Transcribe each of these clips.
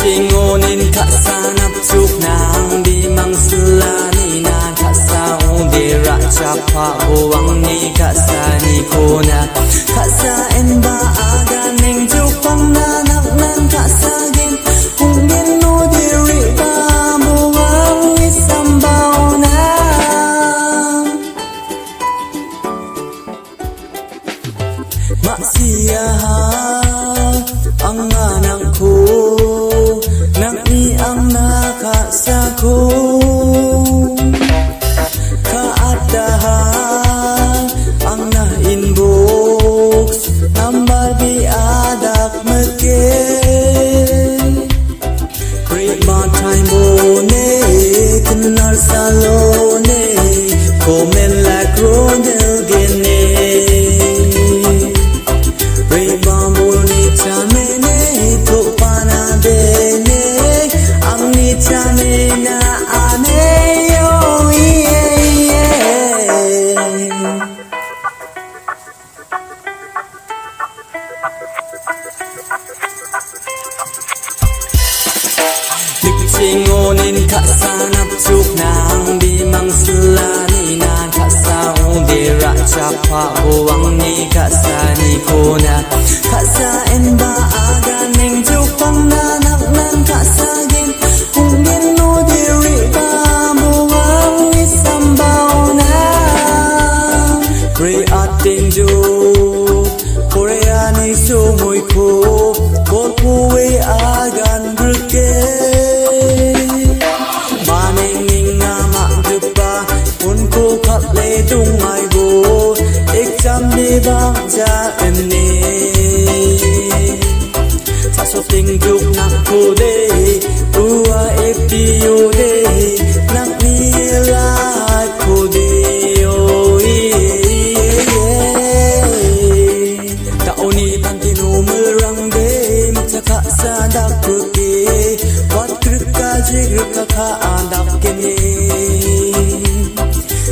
singonin sa sanap chuk nang di mang sulani na. Ka sa de ra cha pa buang ni. Ka sa ni kona ka sa en ba aga ning chuk pang na nak nan. Ka sa gin hung gin no di ri ba buang ni sam bao na. Ma sia ha ang anang salone komen like rodel gene Great bambo ni chamene to pana dene ang ni chamene singonin ka sanap chúc nàng đi mang sulani na ka sa de ra cha pa buang ni ka sa ni kona ka sa en ba aga ning chúc pang na nak nan ka sa gin hung gin no de ri ba buang ni sam bao na. Pre atin jo korea ni so moi ko ko ku we agan cha em ni sa so tình dục nặng cô đê ua ép đi ô đê, nặng ni la ko de o ta ni pan tin ô mơ rang đê mak cha ka sa kê. Ko ke wat kruk ka jig ka kha andak ke ni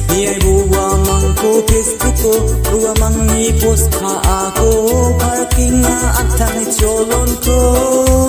ni ai bu ko Ruamang ipos ka ako Parking na at cholo ko